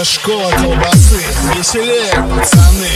Это школа колбасы. Веселее, пацаны.